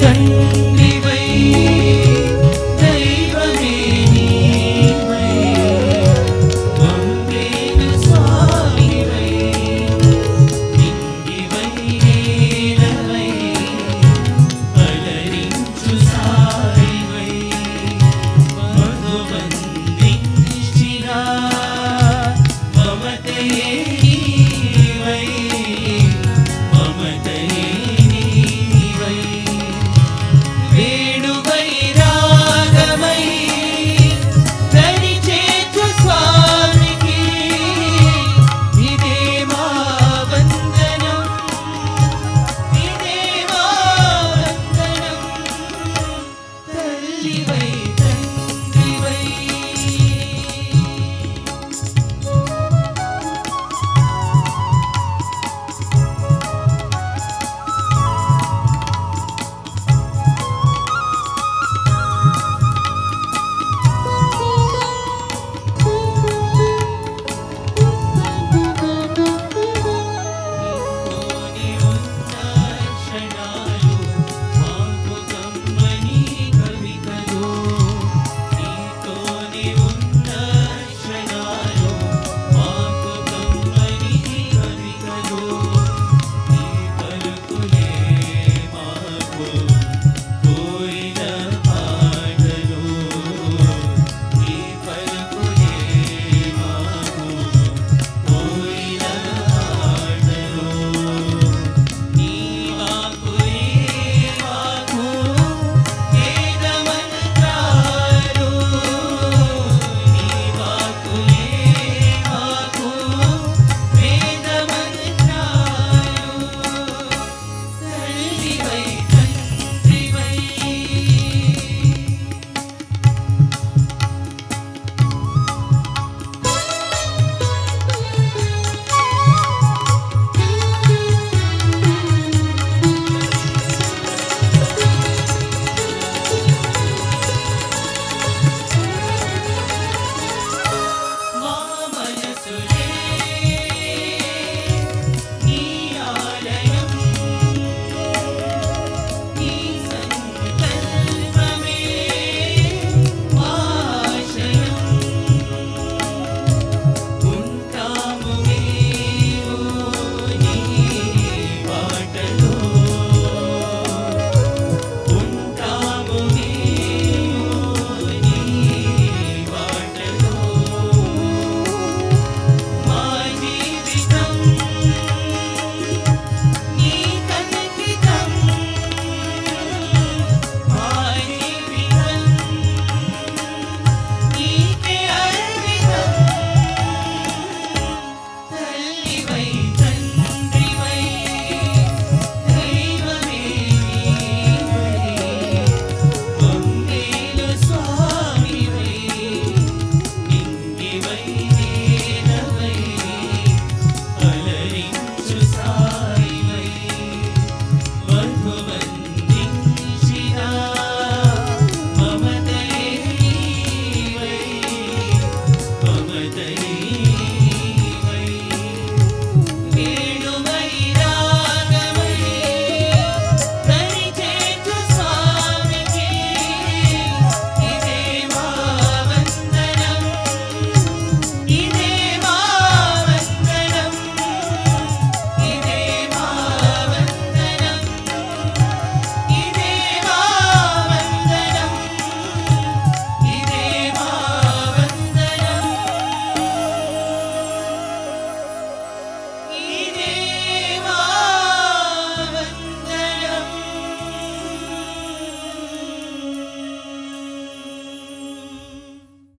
等。